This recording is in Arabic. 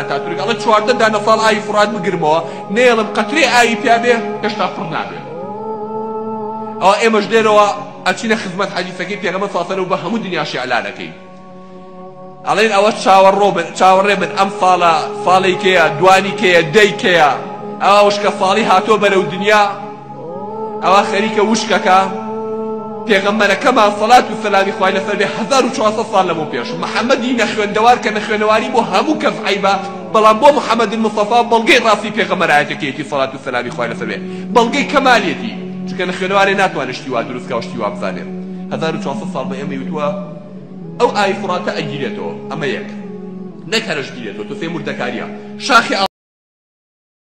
ئەتاتورک ئەڵە چواردە دانە ساڵ ئاوی فرات بگرمەوە نێڵم قەترێ ئاوی پیابێ هێشتا پڕ نابێ. ئەوە ئێمەش دێنەوە ئەچینە خزمەت حەدیثەکەی پێغەمە ساسەر و بە هەموو دنیاشی ئەلانەکەی ئەڵێن ئەوە چاوەڕۆ بن چاوەڕێ بن ئەم ساڵە ساڵی کەیە دوانی کەیە دەی کەیە ئەوە وشکە ساڵی هاتۆ بەرەو دنیا ئەوە خەریکە وشکەکە. پێغەمبەرەکەمان سەڵات و سەلامی خوای لەسەر بێ 1400 ساڵ لەمە پێش محەممەدی نەخوێندەوار کە نەخوێنەواری بۆ هەموو کەس عیبە بەڵام بۆ محەممەد مصطفى بەڵگەی ڕاستی پێغەمەرایەتەکەیەتی سەڵات و سەلامی خوای لەسەر بەڵگەی کەمالێتی چکە نەخوێنەواری ناتوانێت شتی وا دروستکە و شتی وا بزانێت 1400 ساڵ بە ئێمە وتووە ئەو ئای فراتە ئەمە یەک نەکەرەش گیرێتەوە تو سێ مردەکاریە شاخی